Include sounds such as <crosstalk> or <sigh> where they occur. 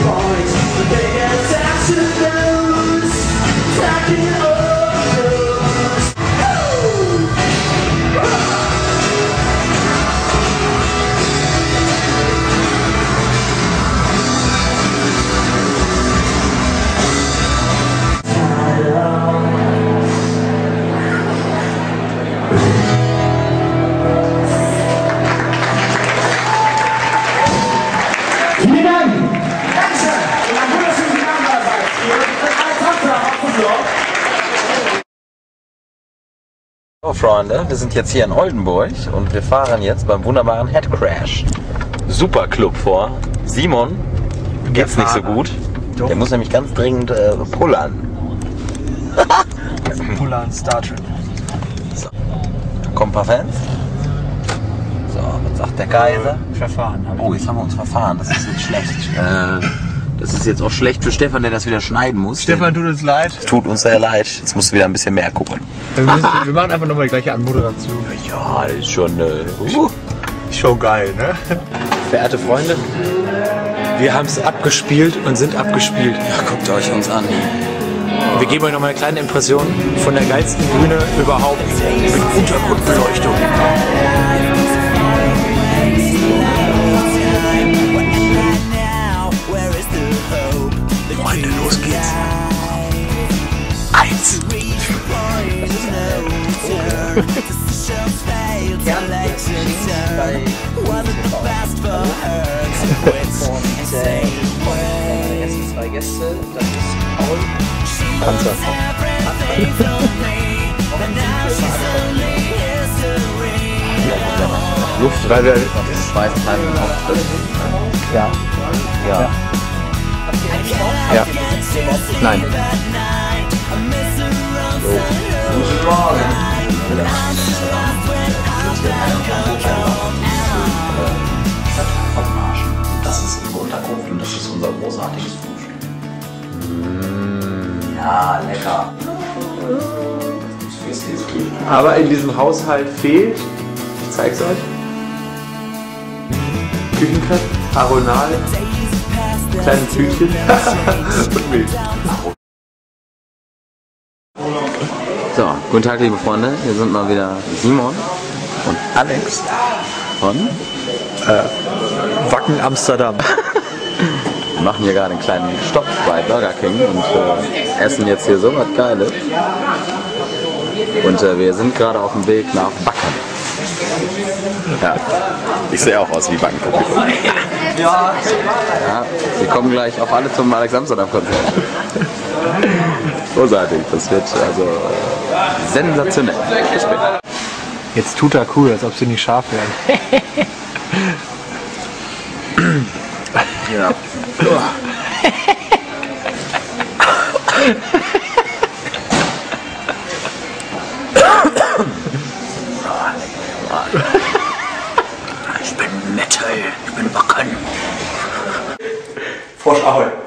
point So Freunde, wir sind jetzt hier in Oldenburg und wir fahren jetzt beim wunderbaren Head Crash Super Club vor. Simon geht's nicht so gut. Der muss nämlich ganz dringend äh, pullern. <laughs> Puller und Star Trek. Kommen ein paar Fans. So, was sagt der Kaiser? Verfahren. Oh, jetzt haben wir uns verfahren. Das ist jetzt schlecht. Äh, das ist jetzt auch schlecht für Stefan, der das wieder schneiden muss. Stefan, tut uns leid. Tut uns sehr leid. Jetzt musst du wieder ein bisschen mehr gucken. Wir, müssen, wir machen einfach nochmal die gleiche Anmoderation. Ja, das ist schon. Äh, uh. Schon geil, ne? Verehrte Freunde, wir haben es abgespielt und sind abgespielt. Ja, guckt euch uns an. Wir geben euch noch mal eine kleine Impression von der geilsten Bühne überhaupt mit Untergrundbeleuchtung. Eins. Panzer. Luft, weil wir. Zweite Teil im Auftritt. Ja. Ja. Ja. Nein. Das ist unsere Unterkunft und das ist unser großartiges Frühstück. Ja, lecker. Aber in diesem Haushalt fehlt, ich zeig's euch, Küchenkrepp, Aronal, kleine Tütchen <laughs> und Milch. So, guten Tag, liebe Freunde. Hier sind mal wieder Simon und Alex von. Wacken Amsterdam. <laughs> Wir machen hier gerade einen kleinen Stopp bei Burger King und äh, essen jetzt hier so was Geiles. Und äh, wir sind gerade auf dem Weg nach Backen. Ja, ich sehe auch aus wie. Ja. ja, wir kommen gleich auf alle zum Alex Amsterdam Konzert. Großartig, das wird also sensationell. Ich bin. Jetzt tut er cool, als ob sie nicht scharf werden. Ja. Ich bin Metal, ich bin Backen. Frosch Ahoi.